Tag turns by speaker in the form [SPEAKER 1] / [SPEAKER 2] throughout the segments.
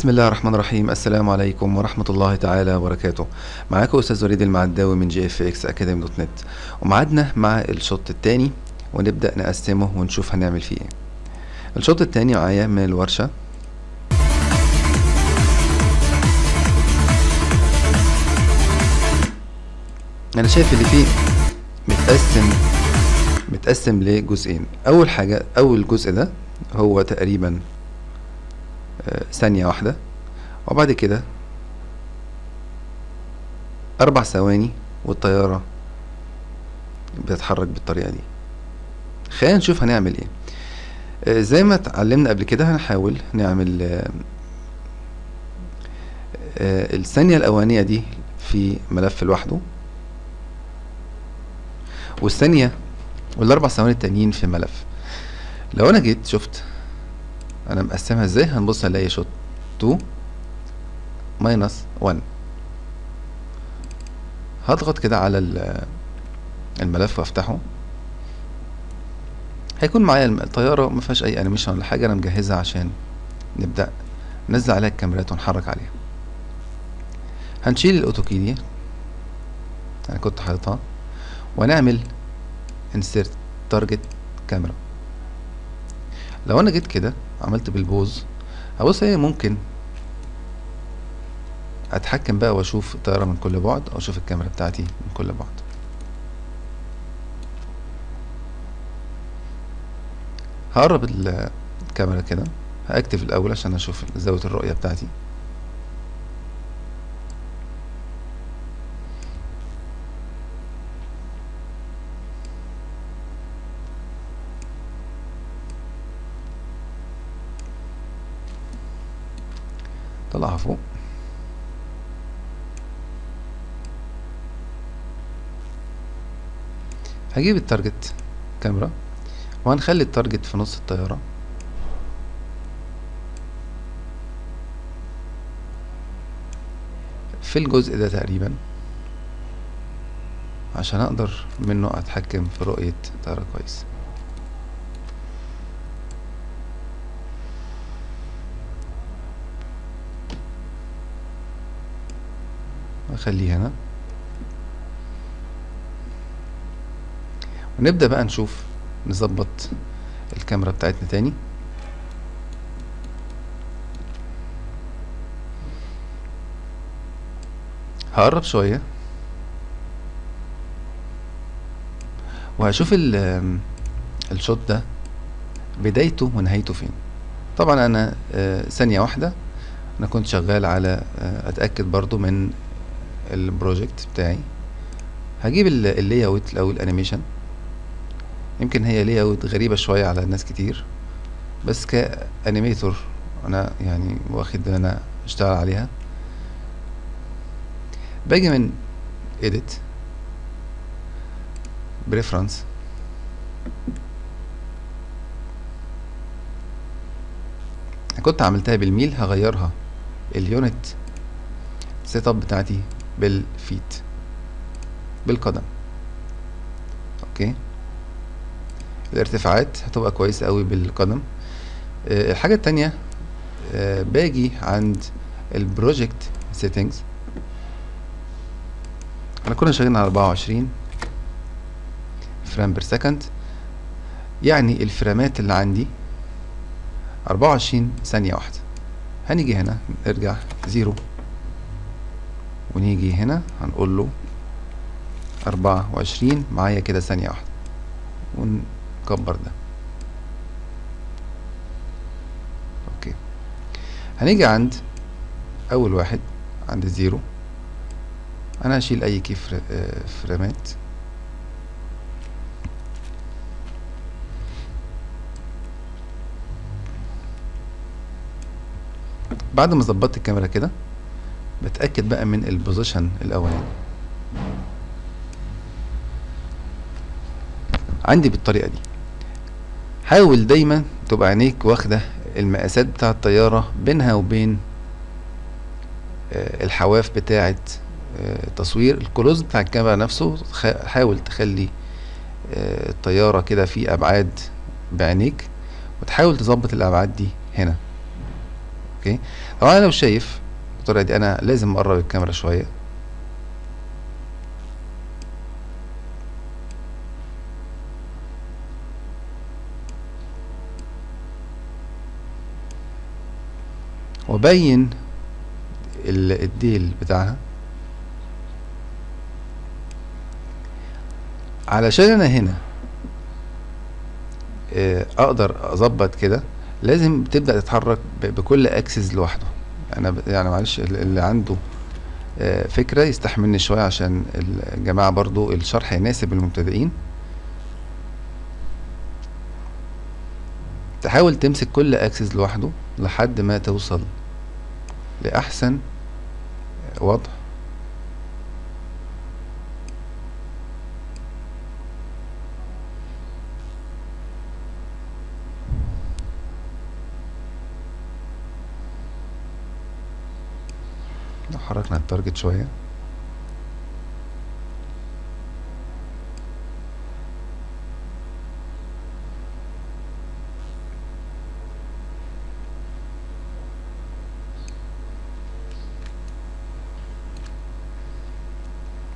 [SPEAKER 1] بسم الله الرحمن الرحيم. السلام عليكم ورحمة الله تعالى وبركاته. معاكم أستاذ وليد المعداوي من GFX Academy dot net. ومعادنا مع ال shot التاني ونبدأ نقسمه ونشوف هنعمل فيه إيه. ال shot التاني معايا من الورشة. أنا شايف اللي فيه متقسم متقسم لجزئين. أول حاجة أول جزء ده هو تقريبا ثانية واحدة. وبعد كده أربع ثواني والطيارة بتتحرك بالطريقة دي. خلينا نشوف هنعمل إيه. آه، زي ما اتعلمنا قبل كده هنحاول نعمل آه، آه، الثانية الأولانية دي في ملف لوحده. والثانية والأربع ثواني التانيين في ملف. لو أنا جيت شفت أنا مقسمها إزاي؟ هنبص هنلاقي shot 2 minus 1 هضغط كده على ال- الملف وأفتحه. هيكون معايا الطيارة ما فيهاش أي animation ولا حاجة أنا مجهزها عشان نبدأ ننزل عليها الكاميرات ونحرك عليها. هنشيل الأوتوكي دي. أنا كنت حاططها. ونعمل insert target كاميرا لو أنا جيت كده عملت بالبوز. هبص هي ممكن أتحكم بقى وأشوف الطيارة من كل بعد أو أشوف الكاميرا بتاعتي من كل بعد. هقرب ال- الكاميرا كده هأكتف الأول عشان أشوف زاوية الرؤية بتاعتي. طلعها فوق هجيب التارجت كاميرا وهنخلي التارجت في نص الطيارة. في الجزء ده تقريبا عشان أقدر منه أتحكم في رؤية الطيارة كويس. أخليه هنا. ونبدأ بقى نشوف نظبط الكاميرا بتاعتنا تاني. هقرب شوية. وهشوف ال الشوت ده بدايته ونهايته فين. طبعا أنا آه، ثانية واحدة. أنا كنت شغال على آه، أتأكد برضو من ال project بتاعي. هجيب ال layout أو ال animation يمكن هي layout غريبة شوية على ناس كتير بس ك animator أنا يعني واخد إن أنا أشتغل عليها. باجي من edit preference. كنت عملتها بالميل هغيرها. ال unit setup بتاعتي. بال feet بالقدم. okay؟ الارتفاعات هتبقى كويسة قوي بالقدم. آه، الحاجة التانية آه، باجي عند ال project settings إحنا كنا شغالين على 24 frame per second. يعني الفريمات اللي عندي 24 ثانية واحدة. هنيجي هنا نرجع zero. ونيجي هنا هنقول له أربعة وعشرين معايا كده ثانية واحدة. ونكبر ده. okay. هنيجي عند أول واحد عند ال zero أنا هشيل أي key فر- آه، frame ات. بعد ما ظبطت الكاميرا كده بتأكد بقى من ال position الأولاني. عندي بالطريقة دي. حاول دايما تبقى عينيك واخدة المقاسات بتاع الطيارة بينها وبين آه، الحواف بتاعة آه، التصوير ال close بتاع الكاميرا نفسه. حاول تخلي آه، الطيارة كده في أبعاد بعينيك وتحاول تظبط الأبعاد دي هنا. أوكي؟ طبعا أنا لو شايف بالطريقة دي أنا لازم أقرب الكاميرا شوية. وابين ال- الديل بتاعها. علشان أنا هنا آه، أقدر أظبط كده لازم تبدأ تتحرك بكل أكسس لوحده. أنا يعني معلش ال- اللي عنده آه، فكرة يستحملني شوية عشان الجماعة برضو الشرح يناسب المبتدئين. تحاول تمسك كل اكسس لوحده لحد ما توصل لأحسن وضع لو حركنا التارجت شوية.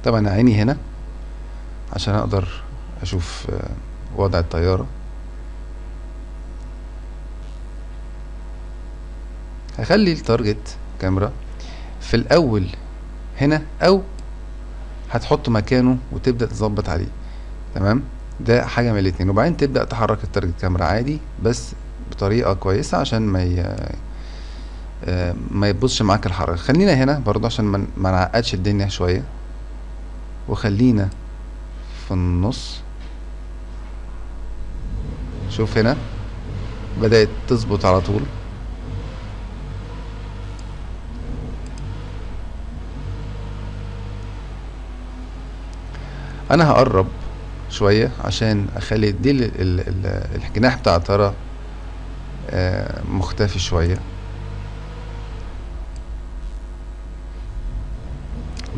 [SPEAKER 1] طبعا عيني هنا عشان أقدر أشوف آه، وضع الطيارة. هخلي ال target camera في الأول هنا أو هتحطه مكانه وتبدأ تظبط عليه. تمام؟ ده حاجة من الاتنين. وبعدين تبدأ تحرك ال target camera عادي بس بطريقة كويسة عشان ما ي... آه، ما يبصش معاك الحركة. خلينا هنا برضه عشان ما نعقدش الدنيا شوية. وخلينا في النص. شوف هنا بدأت تظبط على طول. أنا هقرب شوية عشان أخلي دي ال- ال- ال- الجناح بتاع الطيارة آه، مختفي شوية.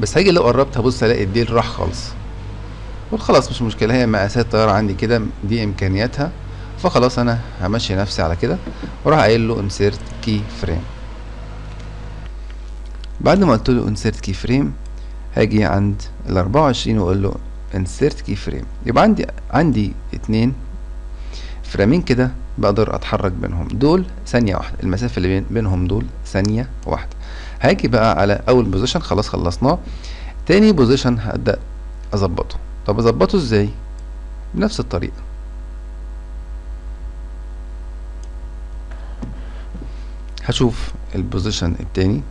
[SPEAKER 1] بس هاجي لو قربت هبص ألاقي الديل راح خالص. خلاص مش مشكلة هي مقاسات الطيارة عندي كده دي إمكانياتها. فخلاص أنا همشي نفسي على كده وأروح قايل له insert key frame بعد ما قلت له insert key frame هاجي عند ال 24 وأقول له insert key frame يبقى عندي عندي اتنين frame ين كده بقدر أتحرك بينهم. دول ثانية واحدة. المسافة اللي بين بينهم دول ثانية واحدة. هاجي بقى على أول position خلاص خلصناه. تاني position هبدأ أظبطه. طب أظبطه إزاي؟ بنفس الطريقة. هشوف ال position التاني.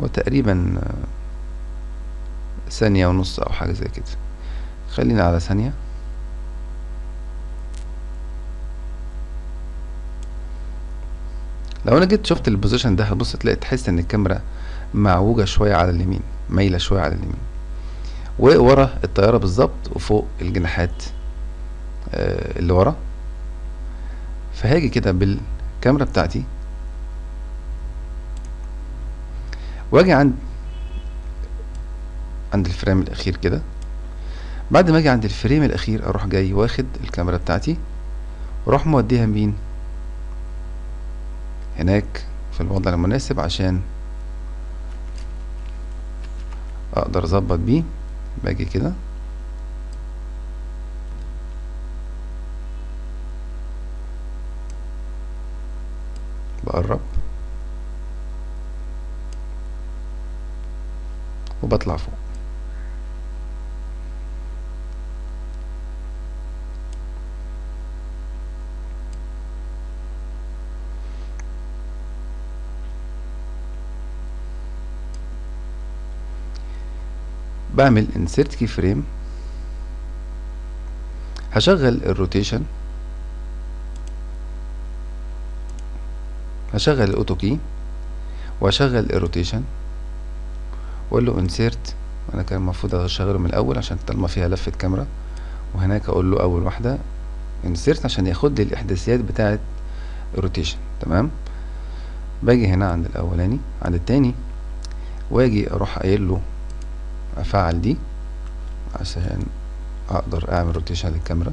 [SPEAKER 1] هو تقريبا آه، ثانية ونص أو حاجة زي كده. خلينا على ثانية. لو أنا جيت شفت البوزيشن ده هتبص تلاقي تحس إن الكاميرا معوجة شوية على اليمين مايلة شوية على اليمين. وورا الطيارة بالظبط وفوق الجناحات آه، اللي ورا. فهاجي كده بالكاميرا بتاعتي. واجي عند عند الفريم الأخير كده. بعد ما أجي عند الفريم الأخير أروح جاي واخد الكاميرا بتاعتي وأروح موديها مين؟ هناك في الوضع المناسب عشان أقدر أظبط بيه. باجي كده. بقرب. وبطلع فوق. بعمل insert key frame هشغل الروتيشن هشغل ال auto key وهشغل ال rotation واقول له insert أنا كان المفروض أشغله من الأول عشان طالما فيها لفة كاميرا. وهناك أقول له أول واحدة insert عشان ياخد لي الإحداثيات بتاعة ال rotation تمام؟ باجي هنا عند الأولاني عند التاني واجي أروح قايل له أفعل دي عشان أقدر أعمل rotation للكاميرا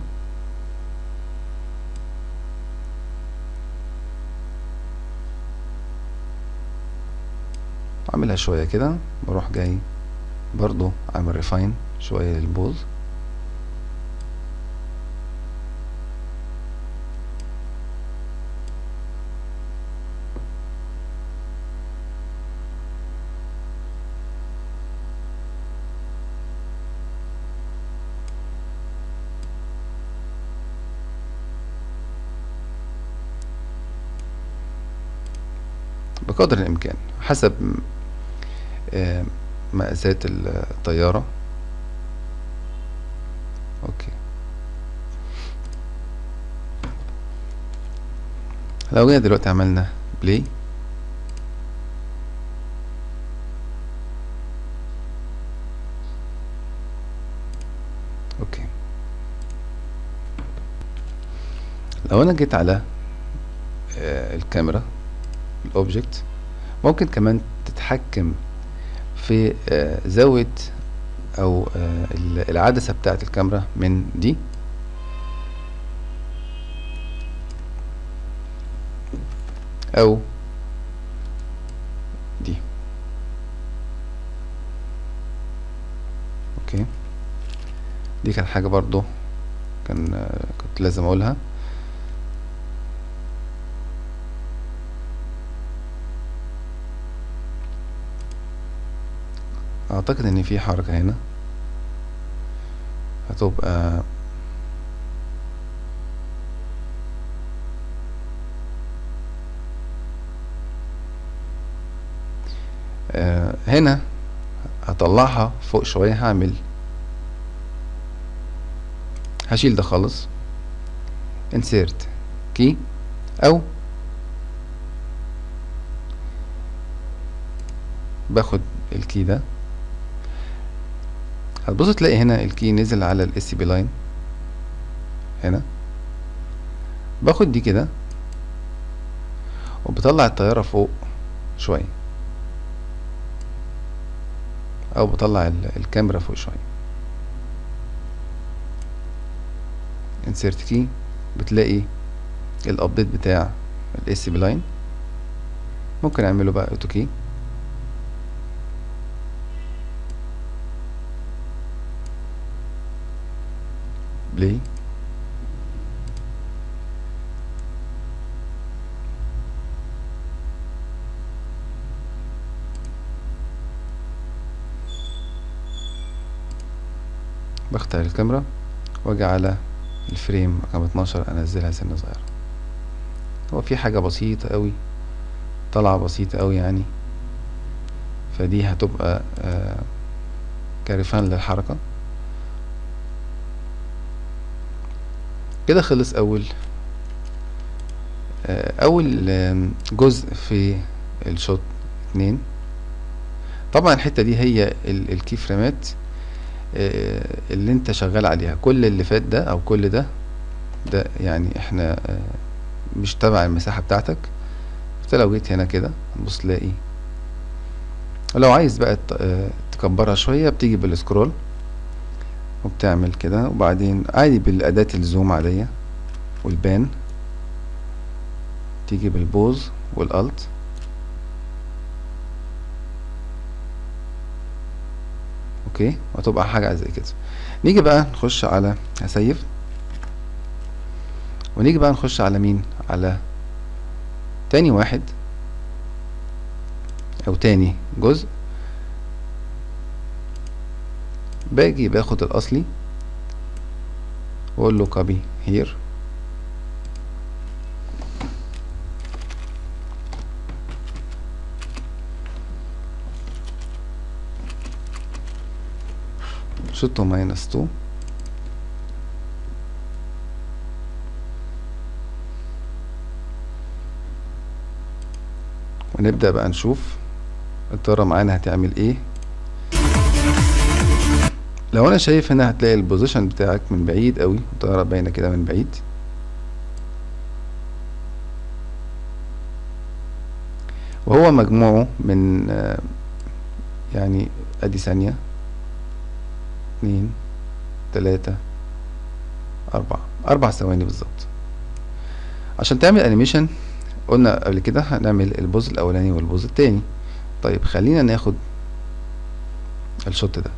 [SPEAKER 1] أعملها شوية كده. بروح جاي برضو اعمل ريفاين شوية للبوز بقدر الإمكان حسب مقاسات الطيارة. okay. لو جينا دلوقتي عملنا play okay. لو أنا جيت على آه، الكاميرا ال object ممكن كمان تتحكم في آه، زاوية أو آه، ال- العدسة بتاعة الكاميرا من دي. أو دي. okay. دي كان حاجة برضو كان آه، كنت لازم أقولها. أعتقد إن في حركة هنا. هتبقى آه، هنا هطلعها فوق شوية هعمل هشيل ده خالص. insert key أو باخد ال key ده. هتبص تلاقي هنا ال key نزل على ال spline هنا. باخد دي كده. وبطلع الطيارة فوق شوية. أو بطلع ال- الكاميرا فوق شوية. insert key. بتلاقي ال update بتاع ال spline ممكن أعمله بقى auto key play بختار الكاميرا وأجي على الفريم رقم 12 أنزلها سنة صغيرة. هو في حاجة بسيطة قوي طلعة بسيطة قوي يعني. فدي هتبقى آه كارفان للحركة. كده خلص أول آه، أول جزء في الشوط اتنين. طبعا الحتة دي هي ال- الكي فريمات آه، اللي انت شغال عليها. كل اللي فات ده أو كل ده ده يعني إحنا آه، مش تبع المساحة بتاعتك. انت لو جيت هنا كده هتبص تلاقي لو عايز بقى تكبرها شوية بتيجي بالسكرول. وبتعمل كده. وبعدين عادي بالأداة الزوم عادية والبان. تيجي بالبوز والألت. أوكي؟ وتبقى حاجة زي كده. نيجي بقى نخش على هسيف. ونيجي بقى نخش على مين؟ على تاني واحد. أو تاني جزء. باجي باخد الأصلي وأقول له copy here. شطة ماينس 2 ونبدأ بقى نشوف الطيارة معانا هتعمل إيه. لو أنا شايف هنا هتلاقي ال position بتاعك من بعيد قوي الطيارة باينة كده من بعيد. وهو مجموعه من آه، يعني أدي ثانية. اتنين تلاتة أربعة. أربع ثواني بالظبط. عشان تعمل animation قلنا قبل كده هنعمل ال pose الأولاني وال pose التاني. طيب خلينا ناخد ال shot ده.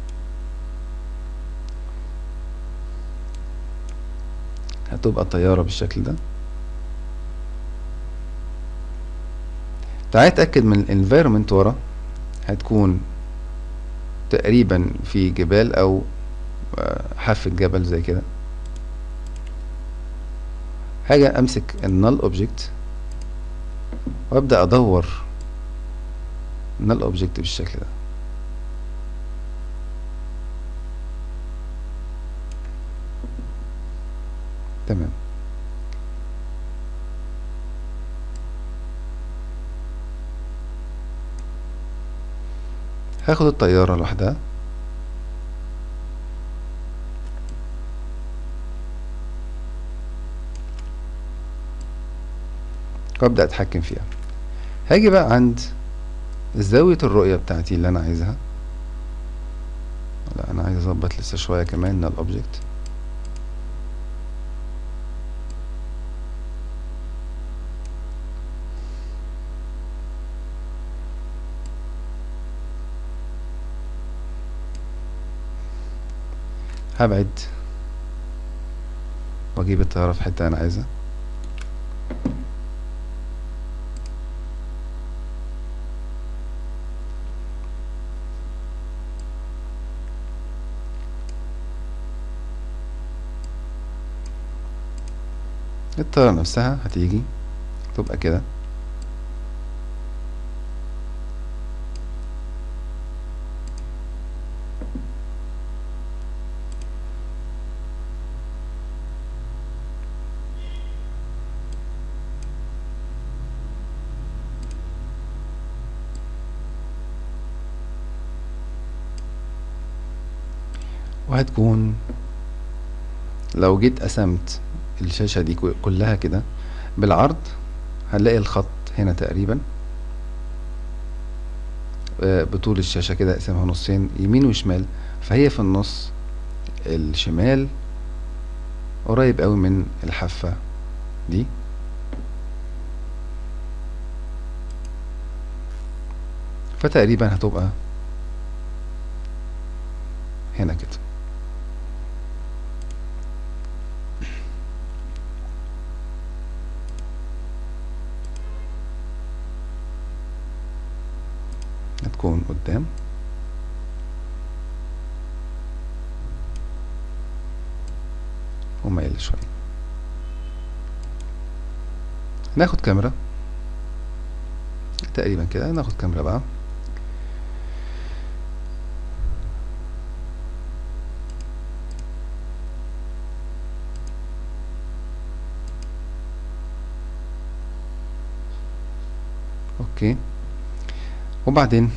[SPEAKER 1] هتبقى الطيارة بالشكل ده. تعالى اتأكد من ال environment ورا. هتكون تقريبا في جبال أو حافة جبل زي كده. هاجي أمسك ال null object وأبدأ أدور النال اوبجكت بالشكل ده تمام هاخد الطيارة لوحدها. وأبدأ أتحكم فيها. هاجي بقى عند زاوية الرؤية بتاعتي اللي أنا عايزها. لا أنا عايز أظبط لسه شوية كمان الاوبجكت هبعد. وأجيب الطيارة في حتة أنا عايزها. الطيارة نفسها هتيجي. تبقى كده. وهتكون لو جيت قسمت الشاشة دي كلها كده بالعرض هنلاقي الخط هنا تقريبا بطول الشاشة كده اقسمها نصين يمين وشمال. فهي في النص الشمال قريب قوي من الحافة دي. فتقريبا هتبقى هنا كده هتكون قدام. ومايل شوية. ناخد كاميرا. تقريبا كده ناخد كاميرا بقى. أوكي. وبعدين؟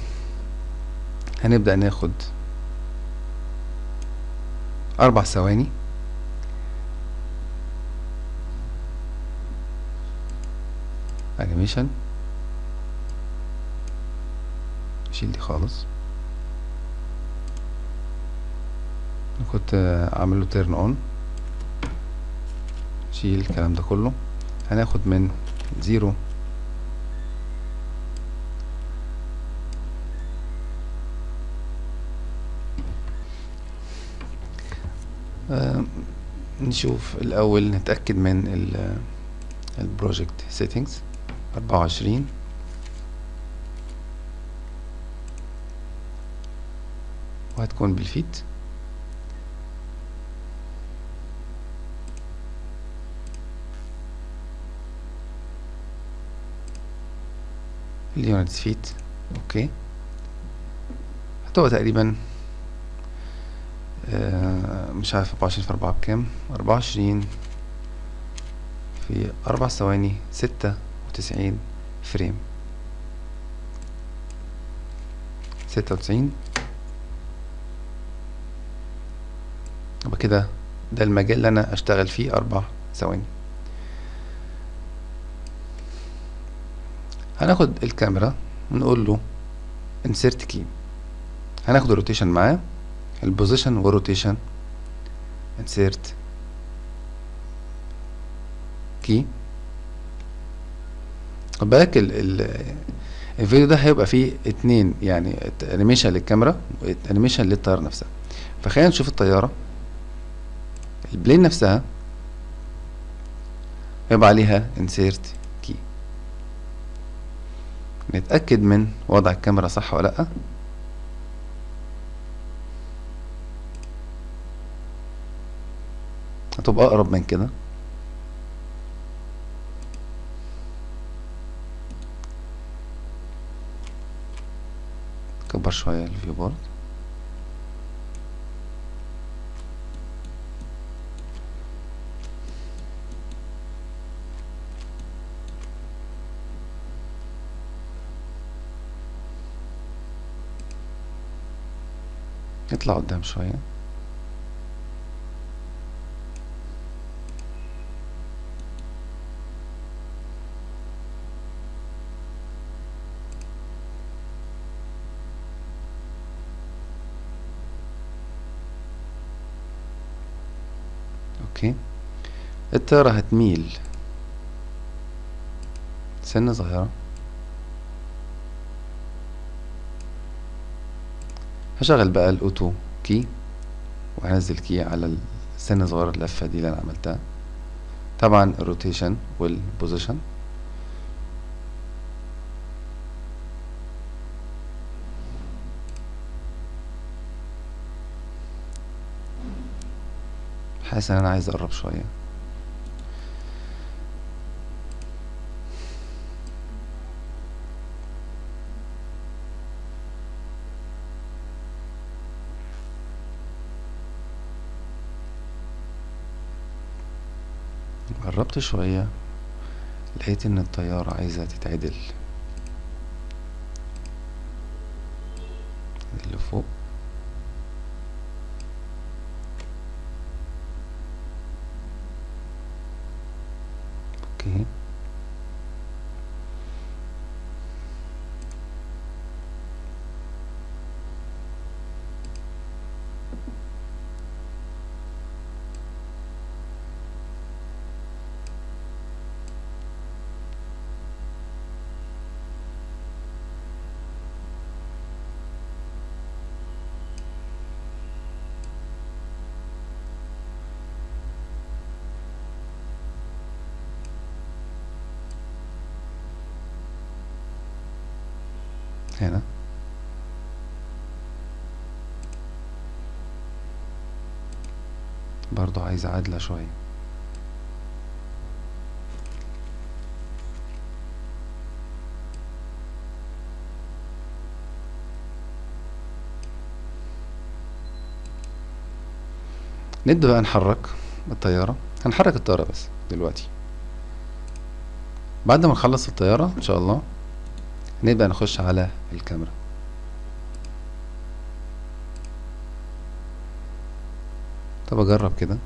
[SPEAKER 1] هنبدأ ناخد أربع ثواني. animation شيل دي خالص. كنت عامل له turn on شيل الكلام ده كله. هناخد من zero آه نشوف الأول نتأكد من ال project settings أربعة وعشرين. وهتكون بال feet. ال units feet. okay. هتبقى تقريبا آه مش عارف أربعة وعشرين في أربعة بكام؟ أربعة وعشرين في أربع ثواني ستة وتسعين فريم. ستة وتسعين. يبقى كده ده المجال اللي أنا أشتغل فيه أربع ثواني. هناخد الكاميرا ونقول له insert key. هناخد ال rotation معاه ال position وال rotation insert key خد بالك ال ال الفيديو ده هيبقى فيه اتنين يعني animation للكاميرا و animation للطيارة نفسها. فخلينا نشوف الطيارة. ال plane نفسها يبقى عليها insert key. نتأكد من وضع الكاميرا صح ولا لأ. هتبقى أقرب من كده؟ كبر شوية ال viewport اطلع قدام شوية أوكي الطيارة هتميل سنة صغيرة. هشغل بقى ال auto key وهنزل key على السنة صغيرة اللفة دي اللي أنا عملتها. طبعا ال rotation وال position. حاسس إن أنا عايز أقرب شوية. شوية. لقيت إن الطيارة عايزة تتعدل. اللي فوق أوكي هنا. برضو عايز عدلة شوية. نبدأ بقى نحرك الطيارة. هنحرك الطيارة بس دلوقتي. بعد ما نخلص الطيارة إن شاء الله نبدأ نخش على الكاميرا. طب أجرب كده.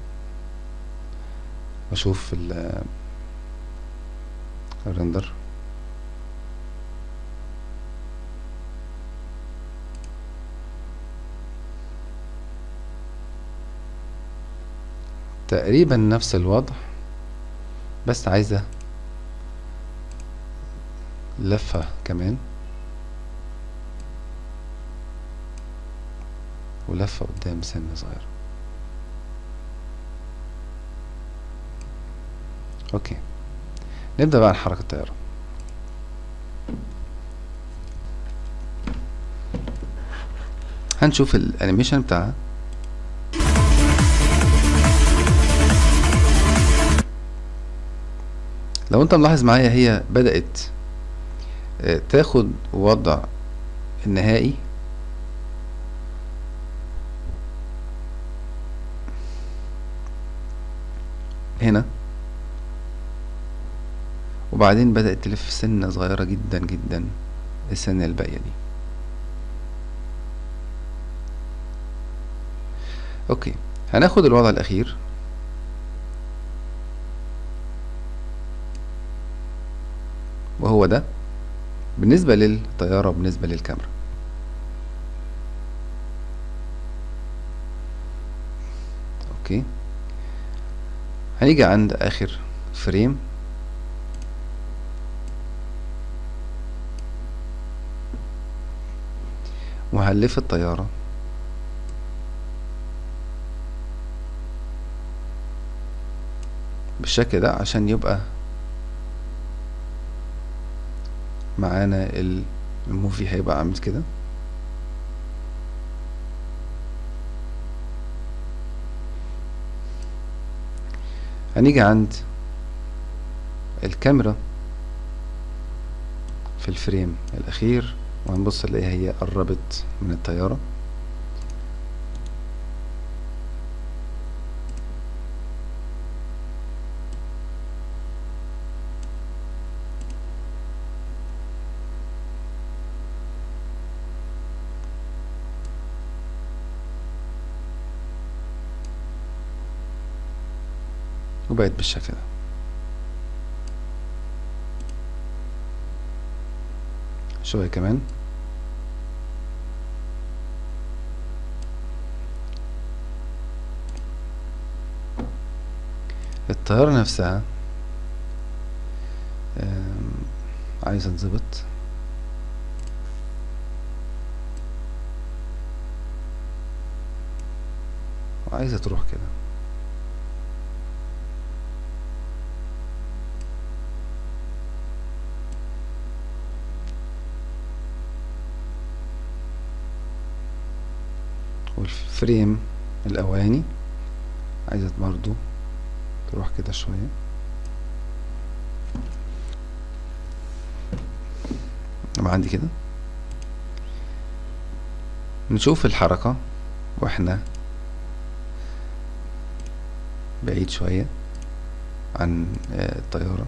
[SPEAKER 1] واشوف ال الرندر تقريبا نفس الوضع بس عايزة لفة كمان. ولفة قدام سنة صغيرة أوكي. نبدأ بقى نحرك الطيارة. هنشوف الانيميشن بتاعها لو انت ملاحظ معايا هي بدأت تاخد وضع النهائي. هنا. وبعدين بدأت تلف سنة صغيرة جدا جدا السنة الباقية دي. okay. هناخد الوضع الأخير. وهو ده. بالنسبة للطيارة وبالنسبة للكاميرا. okay. هنيجي عند آخر فريم. وهنلف الطيارة. بالشكل ده عشان يبقى معانا الموفي هيبقى عامل كده. هنيجي عند الكاميرا في الفريم الأخير وهنبص نلاقيها هي قربت من الطيارة. وبقت بالشكل ده. شوية كمان. الطيارة نفسها عايزة تظبط وعايزة تروح كده. والفريم الاولاني عايزة برضو تروح كده شوية. يبقى عندي كده. نشوف الحركة وإحنا بعيد شوية عن الطيارة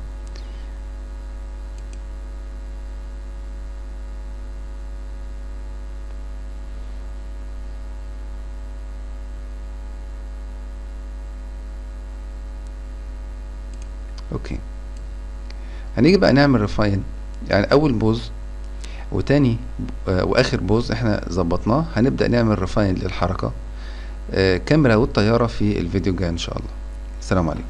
[SPEAKER 1] okay هنيجي بقى نعمل refine يعني أول pose وتاني وآخر pose إحنا ظبطناه. هنبدأ نعمل refine للحركة. كاميرا والطيارة في الفيديو الجاي إن شاء الله. السلام عليكم.